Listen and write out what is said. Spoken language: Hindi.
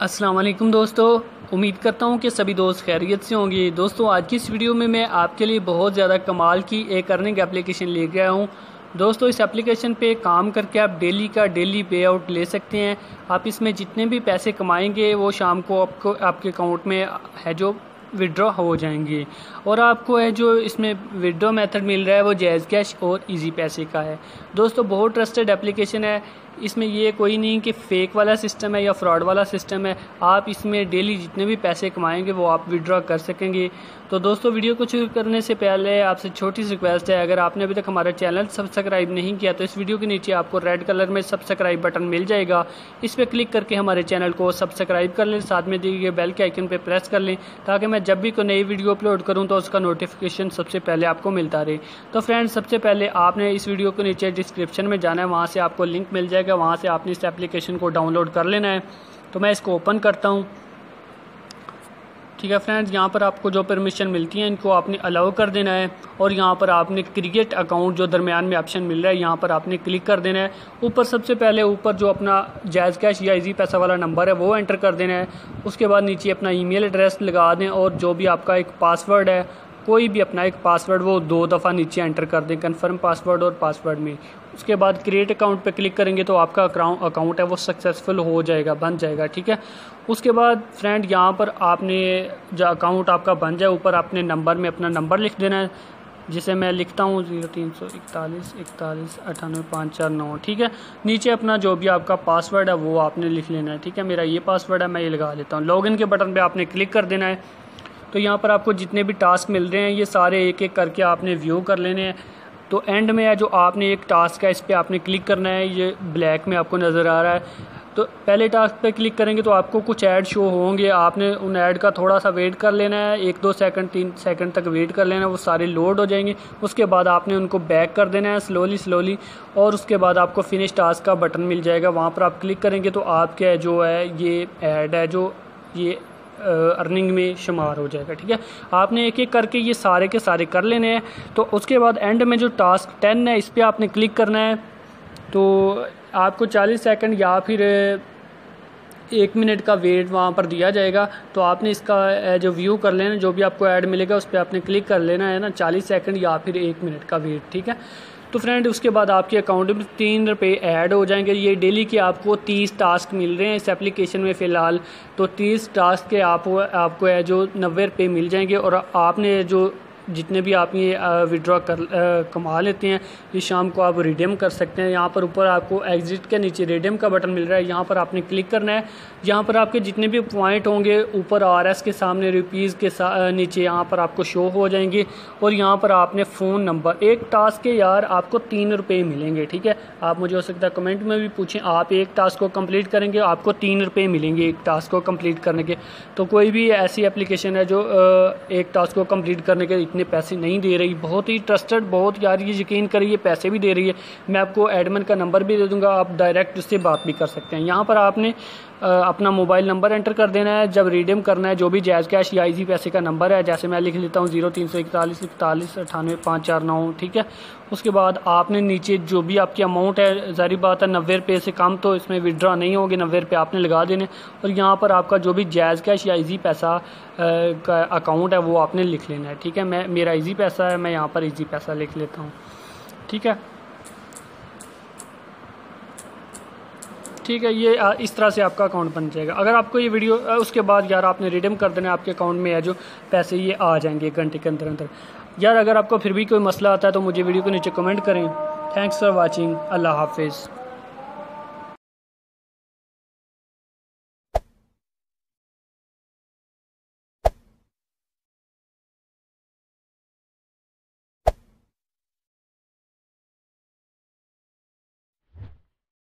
अस्सलाम वालेकुम दोस्तों। उम्मीद करता हूँ कि सभी दोस्त खैरियत से होंगे। दोस्तों, आज की इस वीडियो में मैं आपके लिए बहुत ज़्यादा कमाल की एक अर्निंग एप्लीकेशन ले गया हूँ। दोस्तों, इस एप्लीकेशन पे काम करके आप डेली का डेली पे आउट ले सकते हैं। आप इसमें जितने भी पैसे कमाएँगे, वो शाम को आपको, आपके अकाउंट में है जो विड्रॉ हो जाएँगे। और आपको है जो इसमें विड्रॉ मेथड मिल रहा है, वो जैज़ कैश और इजी पैसे का है। दोस्तों, बहुत ट्रस्टेड एप्लीकेशन है। इसमें ये कोई नहीं कि फ़ेक वाला सिस्टम है या फ्रॉड वाला सिस्टम है। आप इसमें डेली जितने भी पैसे कमाएँगे, वो आप विड्रॉ कर सकेंगे। तो दोस्तों वीडियो को शुरू करने से पहले आपसे छोटी सी रिक्वेस्ट है। अगर आपने अभी तक हमारा चैनल सब्सक्राइब नहीं किया तो इस वीडियो के नीचे आपको रेड कलर में सब्सक्राइब बटन मिल जाएगा। इस पर क्लिक करके हमारे चैनल को सब्सक्राइब कर लें। साथ में दिए गए बेल के आइकन पर प्रेस कर लें, ताकि मैं जब भी कोई नई वीडियो अपलोड करूँ तो उसका नोटिफिकेशन सबसे पहले आपको मिलता रहे। तो फ्रेंड्स सबसे पहले आपने इस वीडियो के नीचे डिस्क्रिप्शन में जाना है। वहाँ से आपको लिंक मिल जाएगा। वहाँ से आपने इस एप्लीकेशन को डाउनलोड कर लेना है। तो मैं इसको ओपन करता हूँ। ठीक है फ्रेंड्स यहाँ पर आपको जो परमिशन मिलती है, इनको आपने अलाउ कर देना है और यहाँ पर आपने क्रिकेट अकाउंट जो दरमियान में ऑप्शन मिल रहा है, यहाँ पर आपने क्लिक कर देना है। ऊपर सबसे पहले ऊपर जो अपना जायज़ कैश या इजी पैसा वाला नंबर है, वो एंटर कर देना है। उसके बाद नीचे अपना ईमेल एड्रेस लगा दें और जो भी आपका एक पासवर्ड है कोई भी अपना एक पासवर्ड वो दो दफ़ा नीचे एंटर कर दें कन्फर्म पासवर्ड और पासवर्ड में। उसके बाद क्रिएट अकाउंट पे क्लिक करेंगे तो आपका अकाउंट है, वो सक्सेसफुल हो जाएगा, बन जाएगा, ठीक है? उसके बाद फ्रेंड यहाँ पर आपने जो अकाउंट आपका बन जाए, ऊपर आपने नंबर में अपना नंबर लिख देना है, जिसे मैं लिखता हूँ ज़ीरो तीन सौ इकतालीस इकतालीस अठानवे पाँच, चार, नौ, ठीक है? नीचे अपना जो भी आपका पासवर्ड है, वो आपने लिख लेना है, ठीक है? मेरा ये पासवर्ड है, मैं ये लगा लेता हूँ। लॉगिन के बटन पे आपने क्लिक कर देना है। तो यहाँ पर आपको जितने भी टास्क मिल रहे हैं, ये सारे एक एक करके आपने व्यू कर लेने हैं। तो एंड में है जो आपने एक टास्क है, इस पर आपने क्लिक करना है, ये ब्लैक में आपको नज़र आ रहा है। तो पहले टास्क पे क्लिक करेंगे तो आपको कुछ ऐड शो होंगे। आपने उन ऐड का थोड़ा सा वेट कर लेना है, एक दो सेकंड तीन सेकंड तक वेट कर लेना है, वो सारे लोड हो जाएँगे। उसके बाद आपने उनको बैक कर देना है स्लोली स्लोली और उसके बाद आपको फिनिश टास्क का बटन मिल जाएगा। वहाँ पर आप क्लिक करेंगे तो आपके जो है, ये ऐड है, जो ये अर्निंग में शुमार हो जाएगा, ठीक है? आपने एक एक करके ये सारे के सारे कर लेने हैं। तो उसके बाद एंड में जो टास्क टेन है, इस पर आपने क्लिक करना है। तो आपको चालीस सेकेंड या फिर एक मिनट का वेट वहाँ पर दिया जाएगा। तो आपने इसका जो व्यू कर लेना जो भी आपको ऐड मिलेगा, उस पर आपने क्लिक कर लेना है ना 40 सेकंड या फिर एक मिनट का वेट ठीक है? तो फ्रेंड उसके बाद आपके अकाउंट में तीन रुपये ऐड हो जाएँगे। ये डेली के आपको तीस टास्क मिल रहे हैं इस एप्लीकेशन में फ़िलहाल। तो तीस टास्क के आप, आपको है जो नब्बे रुपये मिल जाएँगे और आपने जो जितने भी आप ये विड्रॉ कर कमा लेते हैं ये शाम को आप रिडीम कर सकते हैं। यहाँ पर ऊपर आपको एग्ज़िट के नीचे रिडीम का बटन मिल रहा है। यहाँ पर आपने क्लिक करना है। यहाँ पर आपके जितने भी पॉइंट होंगे ऊपर आर एस के सामने रुपीज़ के सा, नीचे यहाँ पर आपको शो हो जाएँगे। और यहाँ पर आपने फ़ोन नंबर एक टास्क के यार आपको तीन रुपये मिलेंगे ठीक है? आप मुझे हो सकता है कमेंट में भी पूछें आप एक टास्क को कंप्लीट करेंगे आपको तीन रुपये मिलेंगे एक टास्क को कंप्लीट करने के। तो कोई भी ऐसी एप्लीकेशन है जो एक टास्क को कंप्लीट करने के इतने पैसे नहीं दे रही, बहुत ही ट्रस्टेड बहुत यार ये यकीन करिए पैसे भी दे रही है। मैं आपको एडमिन का नंबर भी दे दूँगा, आप डायरेक्ट उससे बात भी कर सकते हैं। यहाँ पर आपने अपना मोबाइल नंबर एंटर कर देना है, जब रिडीम करना है, जो भी जैज़ कैश या इजी पैसे का नंबर है, जैसे मैं लिख लेता हूँ ज़ीरो तीन सौ इकतालीस इकतालीस अठानवे पाँच चार नौ, ठीक है? उसके बाद आपने नीचे जो भी आपकी अमाउंट है, जारी बात है, नब्बे रुपये से कम तो इसमें विड्रा नहीं होगी, नब्बे रुपये आपने लगा देने। और यहाँ पर आपका जो भी जैज़ कैश या इजी पैसा का अकाउंट है, वो आपने लिख लेना है, ठीक है? मैं, मेरा इजी पैसा है, मैं यहाँ पर इजी पैसा लिख लेता हूँ, ठीक है? ठीक है, ये इस तरह से आपका अकाउंट बन जाएगा। अगर आपको ये वीडियो उसके बाद यार आपने रिडीम कर देना आपके अकाउंट में है जो पैसे ये आ जाएँगे एक घंटे के अंदर अंदर यार, अगर आपको फिर भी कोई मसला आता है तो मुझे वीडियो को नीचे कमेंट करें। थैंक्स फॉर वॉचिंग अल्लाह हाफिज़।